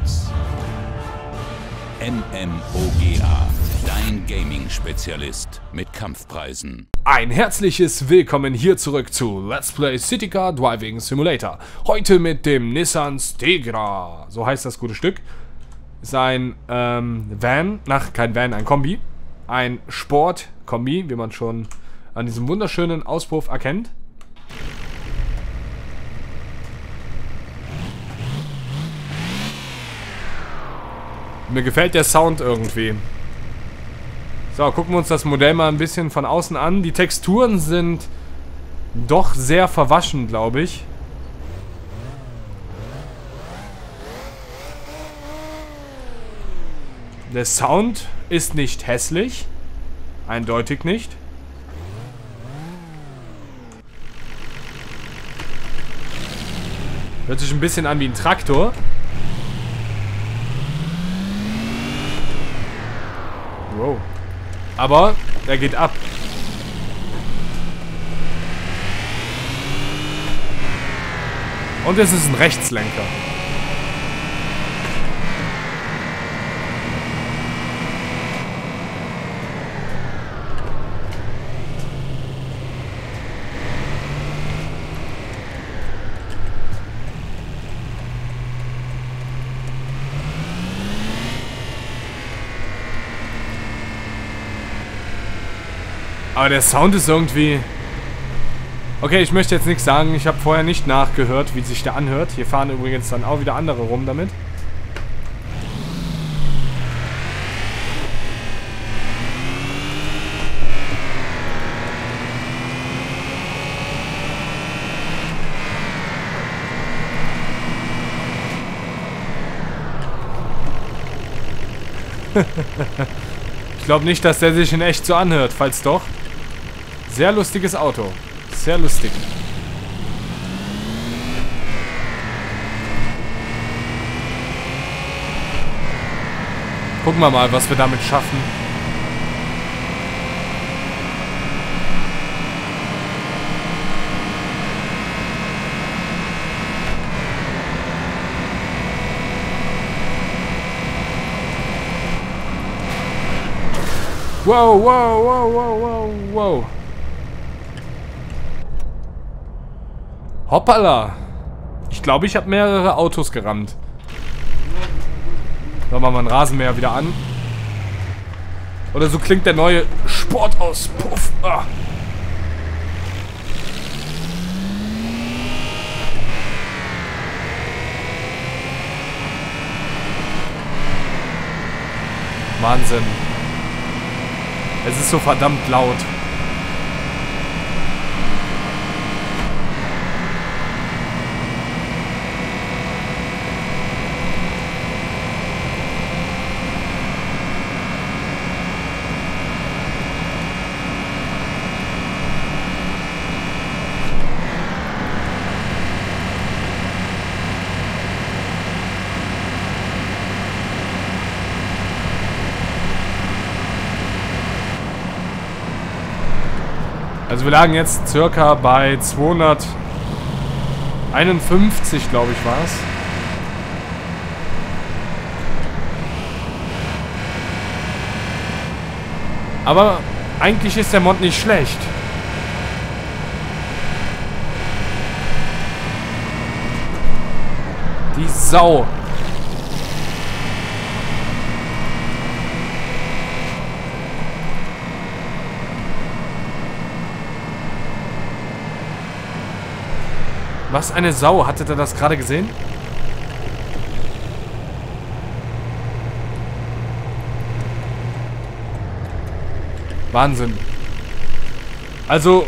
Games. MMOGA, dein Gaming-Spezialist mit Kampfpreisen. Ein herzliches Willkommen hier zurück zu Let's Play City Car Driving Simulator. Heute mit dem Nissan Stegra. So heißt das gute Stück. Ist ein ähm, Van, nach kein Van, ein Kombi. Ein Sport-Kombi, wie man schon an diesem wunderschönen Auspuff erkennt. Mir gefällt der Sound irgendwie. So, gucken wir uns das Modell mal ein bisschen von außen an. Die Texturen sind doch sehr verwaschen, glaube ich. Der Sound ist nicht hässlich. Eindeutig nicht. Hört sich ein bisschen an wie ein Traktor. Wow. Aber er geht ab. Und es ist ein Rechtslenker. Aber der Sound ist irgendwie... Okay, ich möchte jetzt nichts sagen. Ich habe vorher nicht nachgehört, wie sich der anhört. Hier fahren übrigens dann auch wieder andere rum damit. ich glaube nicht, dass der sich in echt so anhört. Falls doch, sehr lustiges Auto. Sehr lustig. Gucken wir mal, was wir damit schaffen. Wow, wow, wow, wow, wow, wow. Hoppala. Ich glaube, ich habe mehrere Autos gerammt. So, machen wir einen Rasenmäher wieder an. Oder so klingt der neue Sportauspuff. Ah. Wahnsinn. Es ist so verdammt laut. Also wir lagen jetzt circa bei 251, glaube ich, war es. Aber eigentlich ist der Mod nicht schlecht. Die Sau. Was eine Sau. Hattet ihr das gerade gesehen? Wahnsinn. Also,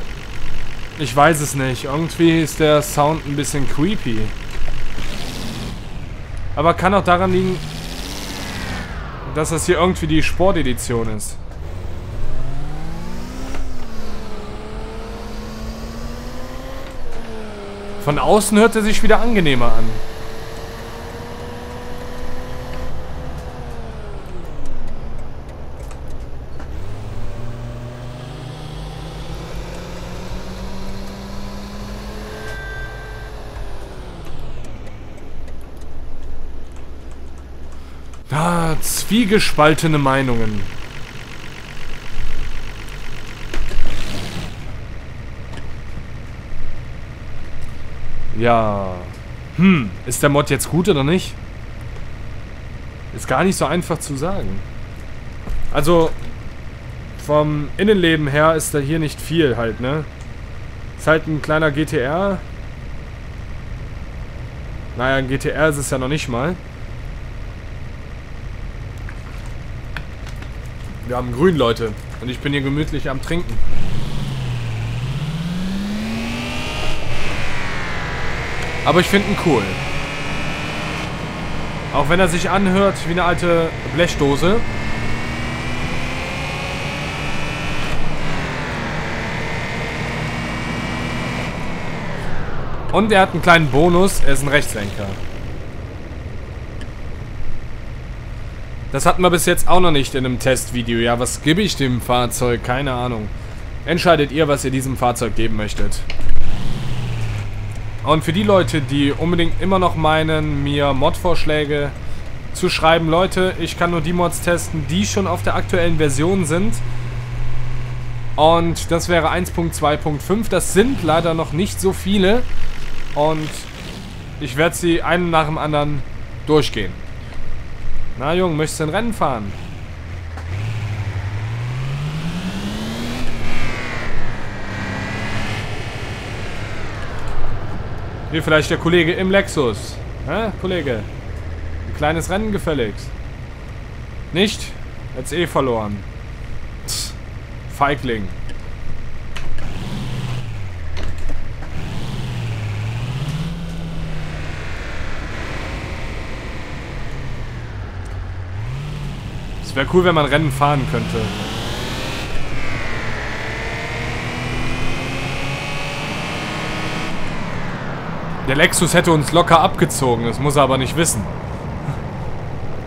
ich weiß es nicht. Irgendwie ist der Sound ein bisschen creepy. Aber kann auch daran liegen, dass das hier irgendwie die Sportedition ist. Von außen hört er sich wieder angenehmer an. zwiegespaltene Meinungen. Ja. Hm, ist der Mod jetzt gut oder nicht? Ist gar nicht so einfach zu sagen. Also, vom Innenleben her ist da hier nicht viel halt, ne? Ist halt ein kleiner GTR. Naja, ein GTR ist es ja noch nicht mal. Wir haben grün, Leute. Und ich bin hier gemütlich am Trinken. Aber ich finde ihn cool. Auch wenn er sich anhört wie eine alte Blechdose. Und er hat einen kleinen Bonus, er ist ein Rechtslenker. Das hatten wir bis jetzt auch noch nicht in einem Testvideo. Ja, was gebe ich dem Fahrzeug? Keine Ahnung. Entscheidet ihr, was ihr diesem Fahrzeug geben möchtet. Und für die Leute, die unbedingt immer noch meinen, mir Mod-Vorschläge zu schreiben, Leute, ich kann nur die Mods testen, die schon auf der aktuellen Version sind. Und das wäre 1.2.5. Das sind leider noch nicht so viele. Und ich werde sie einen nach dem anderen durchgehen. Na Junge, möchtest du ein Rennen fahren? Wie vielleicht der Kollege im Lexus. Hä, Kollege? Ein kleines Rennen gefälligst. Nicht? Jetzt eh verloren. Tch, Feigling. Es wäre cool, wenn man Rennen fahren könnte. Der Lexus hätte uns locker abgezogen, das muss er aber nicht wissen.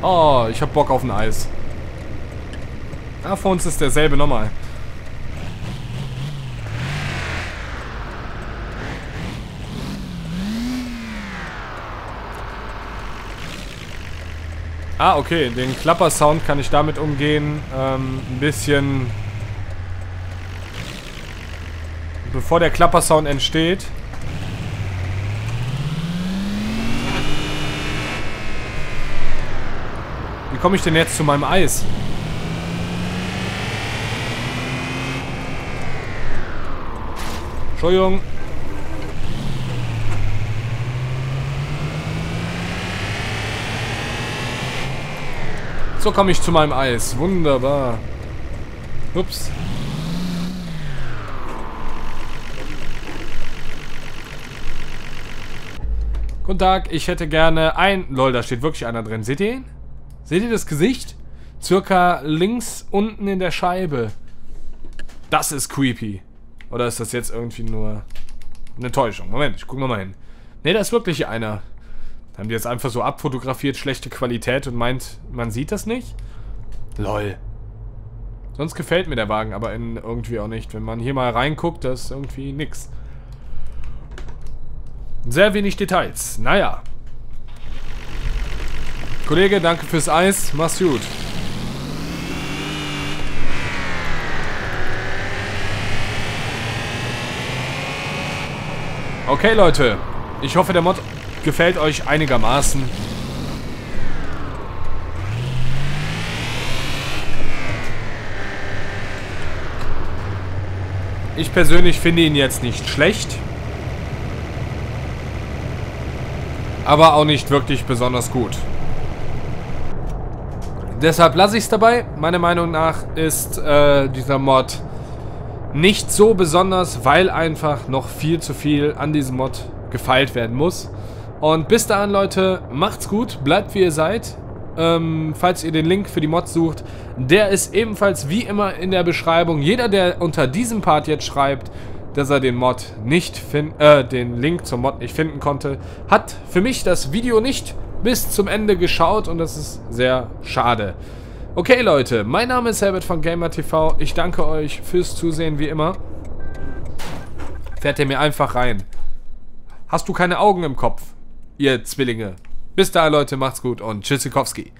Oh, ich hab Bock auf ein Eis. Ah, vor uns ist derselbe nochmal. Ah, okay. Den Klapper-Sound kann ich damit umgehen. Ähm, ein bisschen... Bevor der Klapper-Sound entsteht. Komme ich denn jetzt zu meinem Eis? Entschuldigung. So komme ich zu meinem Eis. Wunderbar. Ups. Guten Tag, ich hätte gerne ein... Lol, da steht wirklich einer drin. Seht ihr ihn? Seht ihr das Gesicht? Circa links unten in der Scheibe. Das ist creepy. Oder ist das jetzt irgendwie nur eine Täuschung? Moment, ich guck nochmal hin. Ne, da ist wirklich einer. Haben die jetzt einfach so abfotografiert, schlechte Qualität und meint, man sieht das nicht? Lol. Sonst gefällt mir der Wagen aber in irgendwie auch nicht. Wenn man hier mal reinguckt, das ist irgendwie nix. Sehr wenig Details. Naja. Kollege, danke fürs Eis. Mach's gut. Okay, Leute. Ich hoffe, der Mod gefällt euch einigermaßen. Ich persönlich finde ihn jetzt nicht schlecht. Aber auch nicht wirklich besonders gut. Deshalb lasse ich es dabei. Meiner Meinung nach ist äh, dieser Mod nicht so besonders, weil einfach noch viel zu viel an diesem Mod gefeilt werden muss. Und bis dahin, Leute, macht's gut, bleibt wie ihr seid. Ähm, falls ihr den Link für die Mods sucht, der ist ebenfalls wie immer in der Beschreibung. Jeder, der unter diesem Part jetzt schreibt, dass er den Mod nicht finden, äh, den Link zum Mod nicht finden konnte, hat für mich das Video nicht bis zum Ende geschaut und das ist sehr schade. Okay, Leute, mein Name ist Herbert von GamerTV. Ich danke euch fürs Zusehen wie immer. Fährt ihr mir einfach rein. Hast du keine Augen im Kopf? ihr Zwillinge. Bis dahin, Leute, macht's gut und Tschüssikowski.